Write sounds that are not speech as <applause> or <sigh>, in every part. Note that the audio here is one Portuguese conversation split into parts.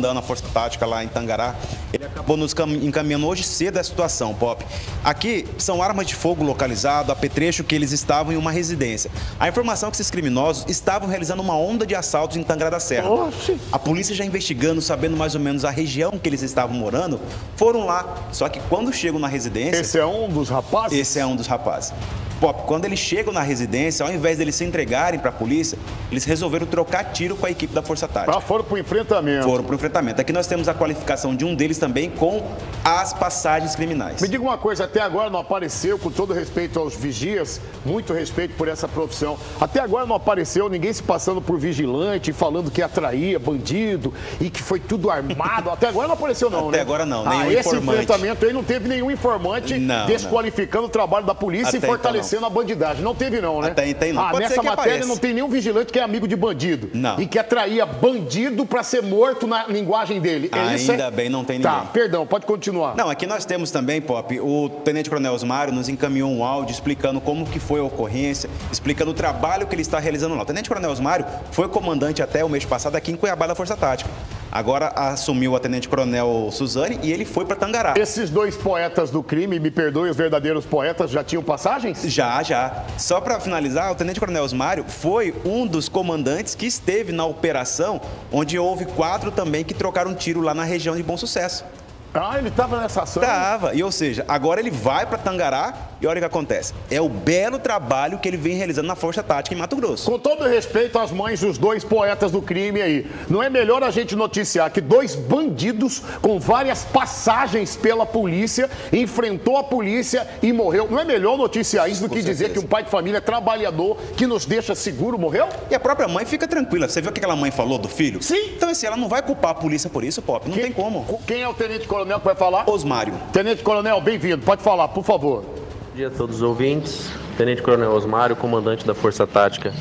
comandando a Força Tática lá em Tangará, ele acabou nos encaminhando hoje cedo a situação, Pop. Aqui são armas de fogo localizado, apetrecho que eles estavam em uma residência. A informação é que esses criminosos estavam realizando uma onda de assaltos em Tangará da Serra. Oxi. A polícia já investigando, sabendo mais ou menos a região que eles estavam morando, foram lá. Só que quando chegam na residência... Esse é um dos rapazes? Esse é um dos rapazes. Pop, quando eles chegam na residência, ao invés deles se entregarem para a polícia, eles resolveram trocar tiro com a equipe da Força Tática. Ah, foram para o enfrentamento. Foram para o enfrentamento. Aqui nós temos a qualificação de um deles também com as passagens criminais. Me diga uma coisa, até agora não apareceu, com todo respeito aos vigias, muito respeito por essa profissão, até agora não apareceu ninguém se passando por vigilante, falando que atraía bandido e que foi tudo armado. <laughs> Até agora não apareceu não, até né? agora não, nenhum ah, esse informante. enfrentamento aí não teve nenhum informante não, desqualificando não. o trabalho da polícia até e fortalecendo então a bandidagem. Não teve não, né? Até tem não. Ah, Pode nessa matéria apareça. não tem nenhum vigilante que é amigo de bandido. Não. E que atraía bandido para ser morto na linguagem dele. É Ainda é... bem não tem tá, ninguém. Tá, perdão, pode continuar. Não, aqui nós temos também, Pop, o Tenente Coronel Osmário nos encaminhou um áudio explicando como que foi a ocorrência, explicando o trabalho que ele está realizando lá. O Tenente Coronel Osmário foi comandante até o mês passado aqui em Cuiabá da Força Tática. Agora assumiu a Tenente Coronel Suzane e ele foi para Tangará. Esses dois poetas do crime, me perdoe, os verdadeiros poetas, já tinham passagens? Já, já. Só para finalizar, o Tenente Coronel Osmário foi um dos comandantes que esteve na operação, onde houve quatro também que trocaram tiro lá na região de Bom Sucesso. Ah, ele estava nessa ação? Estava. E ou seja, agora ele vai para Tangará e olha o que acontece. É o belo trabalho que ele vem realizando na Força Tática em Mato Grosso. Com todo respeito às mães dos dois poetas do crime aí, não é melhor a gente noticiar que dois bandidos com várias passagens pela polícia enfrentou a polícia e morreu? Não é melhor noticiar isso do com que certeza. dizer que um pai de família trabalhador que nos deixa seguro morreu? E a própria mãe fica tranquila. Você viu o que aquela mãe falou do filho? Sim. Então, assim, ela não vai culpar a polícia por isso, Pop. Não quem, tem como. Quem é o tenente coronel? coronel que vai falar? Osmário. Tenente coronel, bem-vindo. Pode falar, por favor. Bom dia a todos os ouvintes. Tenente coronel Osmário, comandante da Força Tática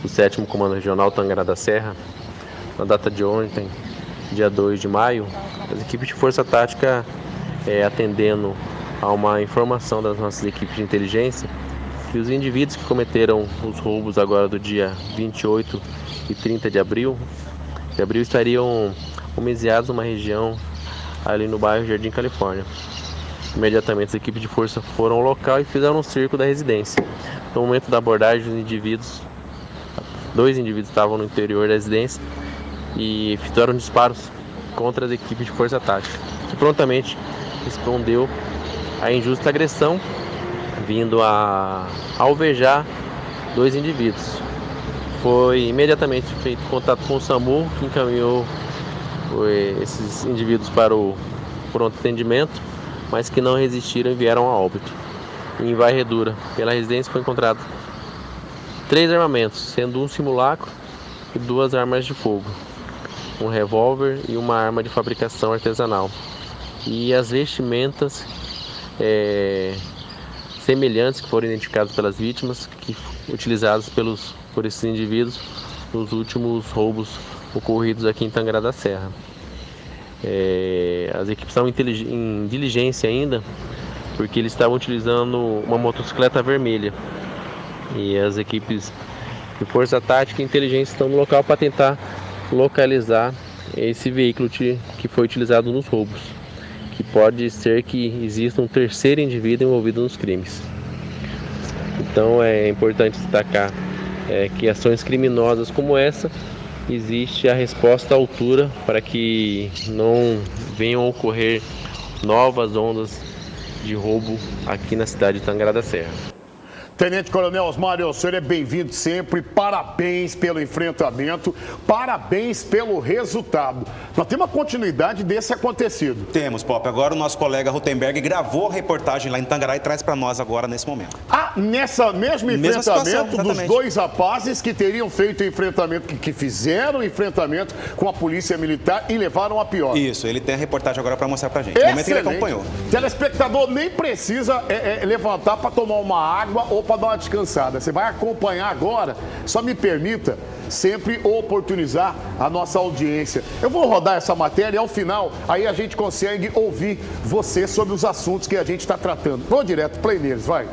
do 7 Comando Regional Tangará da Serra. Na data de ontem, dia 2 de maio, as equipes de Força Tática é, atendendo a uma informação das nossas equipes de inteligência que os indivíduos que cometeram os roubos agora do dia 28 e 30 de abril, de abril estariam homiziados numa região ali no bairro Jardim Califórnia. Imediatamente as equipes de força foram ao local e fizeram um cerco da residência. No momento da abordagem, os indivíduos, dois indivíduos estavam no interior da residência e fizeram disparos contra as equipes de força tática, que prontamente respondeu à injusta agressão, vindo a alvejar dois indivíduos. Foi imediatamente feito contato com o SAMU, que encaminhou esses indivíduos para o pronto atendimento, mas que não resistiram e vieram a óbito. Em varredura pela residência foi encontrado três armamentos, sendo um simulacro e duas armas de fogo, um revólver e uma arma de fabricação artesanal. E as vestimentas é, semelhantes que foram identificadas pelas vítimas, que utilizadas pelos, por esses indivíduos nos últimos roubos ocorridos aqui em Tangará da Serra. É, as equipes estavam em diligência ainda, porque eles estavam utilizando uma motocicleta vermelha. E as equipes de força tática e inteligência estão no local para tentar localizar esse veículo que foi utilizado nos roubos, que pode ser que exista um terceiro indivíduo envolvido nos crimes. Então é importante destacar é, que ações criminosas como essa existe a resposta à altura para que não venham a ocorrer novas ondas de roubo aqui na cidade de Tangará da Serra. Tenente Coronel Osmário, o senhor é bem-vindo sempre. Parabéns pelo enfrentamento, parabéns pelo resultado. Nós temos uma continuidade desse acontecido. Temos, Pop. Agora o nosso colega Rutenberg gravou a reportagem lá em Tangará e traz para nós agora nesse momento. Ah, nessa mesmo enfrentamento situação, dos dois rapazes que teriam feito o enfrentamento, que, fizeram o enfrentamento com a polícia militar e levaram a pior. Isso, ele tem a reportagem agora para mostrar para gente. No momento que ele acompanhou. Telespectador nem precisa é, é, levantar para tomar uma água ou para para dar uma descansada. Você vai acompanhar agora. Só me permita sempre oportunizar a nossa audiência. Eu vou rodar essa matéria e ao final aí a gente consegue ouvir você sobre os assuntos que a gente está tratando. Vou direto, play neles, vai.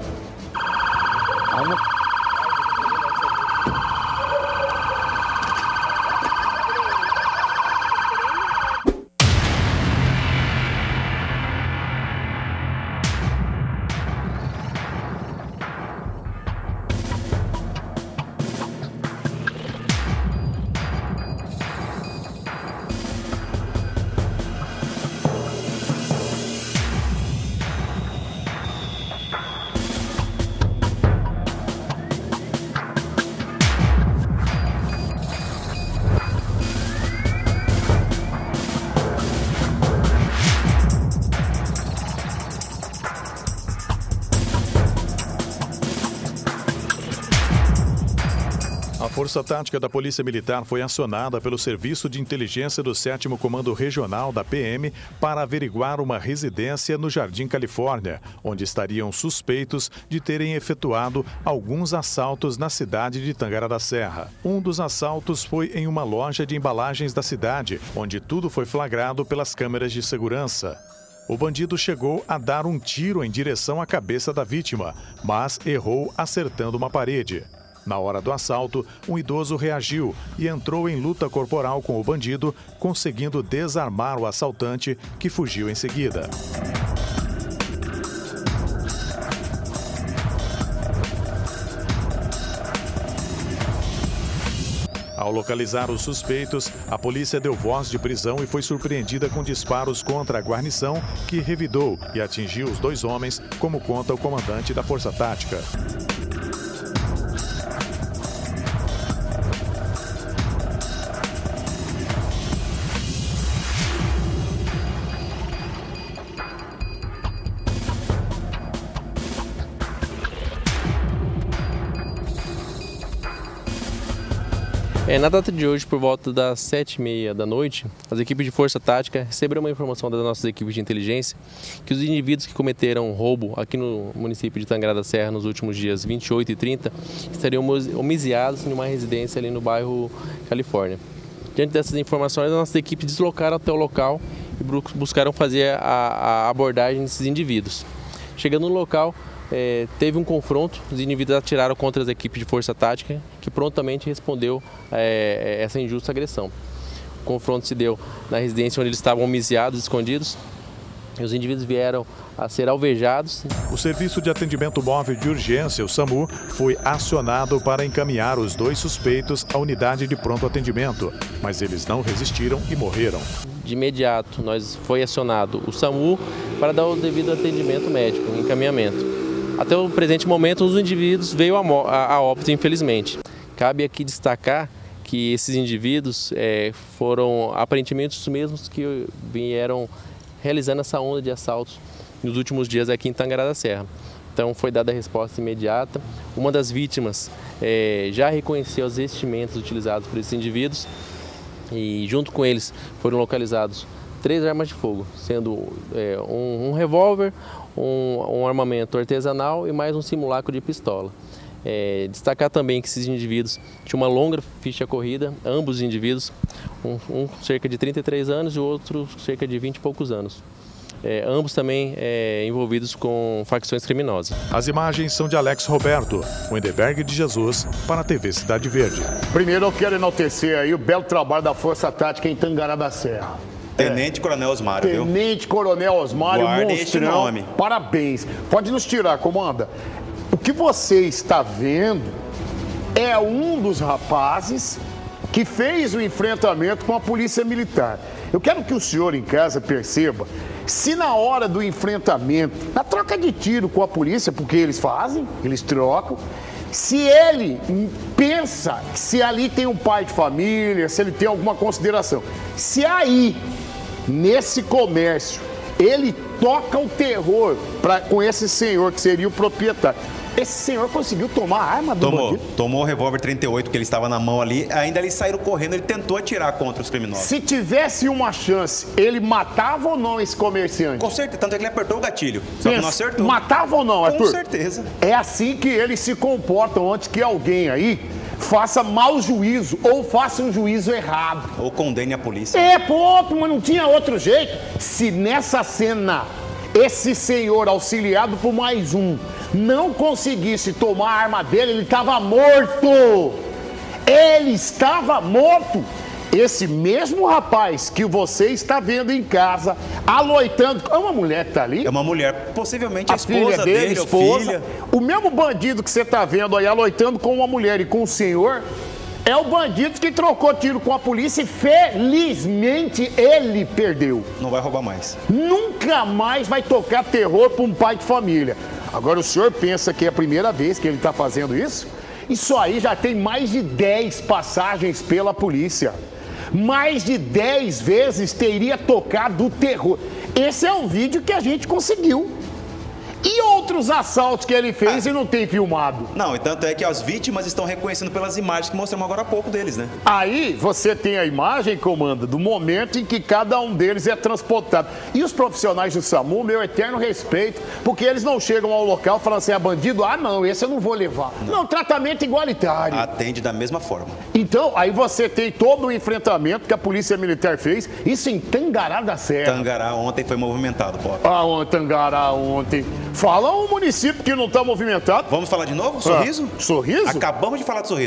Força Tática da Polícia Militar foi acionada pelo Serviço de Inteligência do 7 Comando Regional da PM para averiguar uma residência no Jardim Califórnia, onde estariam suspeitos de terem efetuado alguns assaltos na cidade de Tangará da Serra. Um dos assaltos foi em uma loja de embalagens da cidade, onde tudo foi flagrado pelas câmeras de segurança. O bandido chegou a dar um tiro em direção à cabeça da vítima, mas errou acertando uma parede. Na hora do assalto, um idoso reagiu e entrou em luta corporal com o bandido, conseguindo desarmar o assaltante, que fugiu em seguida. Ao localizar os suspeitos, a polícia deu voz de prisão e foi surpreendida com disparos contra a guarnição, que revidou e atingiu os dois homens, como conta o comandante da Força Tática. É, na data de hoje, por volta das 7h30 da noite, as equipes de Força Tática receberam uma informação das nossas equipes de inteligência que os indivíduos que cometeram roubo aqui no município de Tangará da Serra nos últimos dias 28 e 30 estariam homiciados em uma residência ali no bairro Califórnia. Diante dessas informações, as nossas equipes deslocaram até o local e buscaram fazer a, a abordagem desses indivíduos. Chegando no local, é, teve um confronto, os indivíduos atiraram contra as equipes de força tática, que prontamente respondeu é, essa injusta agressão. O confronto se deu na residência onde eles estavam homiciados, escondidos, e os indivíduos vieram a ser alvejados. O Serviço de Atendimento Móvel de Urgência, o SAMU, foi acionado para encaminhar os dois suspeitos à unidade de pronto atendimento, mas eles não resistiram e morreram. De imediato, nós foi acionado o SAMU para dar o devido atendimento médico, encaminhamento. Até o presente momento, os indivíduos veio a, óbito, infelizmente. Cabe aqui destacar que esses indivíduos é, foram aparentemente os mesmos que vieram realizando essa onda de assaltos nos últimos dias aqui em Tangará da Serra. Então foi dada a resposta imediata. Uma das vítimas é, já reconheceu os vestimentos utilizados por esses indivíduos e junto com eles foram localizados três armas de fogo, sendo é, um, um revólver, um, um, armamento artesanal e mais um simulacro de pistola. É, destacar também que esses indivíduos tinham uma longa ficha corrida, ambos os indivíduos, um, um, cerca de 33 anos e o outro cerca de 20 e poucos anos. É, ambos também é, envolvidos com facções criminosas. As imagens são de Alex Roberto, Wenderberg de Jesus, para a TV Cidade Verde. Primeiro eu quero enaltecer aí o belo trabalho da Força Tática em Tangará da Serra. Tenente Coronel Osmário, viu? Tenente Coronel Osmário, Guarde monstrão. nome. Parabéns. Pode nos tirar, comanda. O que você está vendo é um dos rapazes que fez o enfrentamento com a polícia militar. Eu quero que o senhor em casa perceba se na hora do enfrentamento, na troca de tiro com a polícia, porque eles fazem, eles trocam, se ele pensa que se ali tem um pai de família, se ele tem alguma consideração, se aí nesse comércio, ele toca o terror pra, com esse senhor que seria o proprietário. Esse senhor conseguiu tomar a arma do tomou, bandido? Tomou o revólver 38 que ele estava na mão ali. Ainda eles saíram correndo, ele tentou atirar contra os criminosos. Se tivesse uma chance, ele matava ou não esse comerciante? Com certeza, tanto é que ele apertou o gatilho. Só Pensa, que não acertou. Matava ou não, Arthur? Com certeza. É assim que eles se comportam antes que alguém aí faça mau juízo ou faça um juízo errado. Ou condene a polícia. É, ponto, mas não tinha outro jeito. Se nessa cena esse senhor, auxiliado por mais um, não conseguisse tomar a arma dele, ele estava morto. Ele estava morto. Esse mesmo rapaz que você está vendo em casa, aloitando. É uma mulher que está ali? É uma mulher, possivelmente a, a esposa dele, dele, esposa. Filha. O mesmo bandido que você está vendo aí aloitando com uma mulher e com o senhor, é o bandido que trocou tiro com a polícia e felizmente ele perdeu. Não vai roubar mais. Nunca mais vai tocar terror para um pai de família. Agora o senhor pensa que é a primeira vez que ele está fazendo isso? Isso aí já tem mais de 10 passagens pela polícia mais de 10 vezes teria tocado o terror. Esse é o vídeo que a gente conseguiu. E outros assaltos que ele fez Ah. e não tem filmado? Não, e tanto é que as vítimas estão reconhecendo pelas imagens que mostramos agora há pouco deles, né? Aí você tem a imagem, comanda, do momento em que cada um deles é transportado. E os profissionais do SAMU, meu eterno respeito, porque eles não chegam ao local falando assim, é bandido? Ah, não, esse eu não vou levar. Não, tratamento igualitário. Atende da mesma forma. Então, aí você tem todo o enfrentamento que a Polícia Militar fez, isso em Tangará da Serra. Tangará ontem foi movimentado, Pop. Ah, ontem, Tangará ontem. Fala um município que não está movimentado. Vamos falar de novo? Sorriso? Ah, sorriso? Acabamos de falar de sorriso.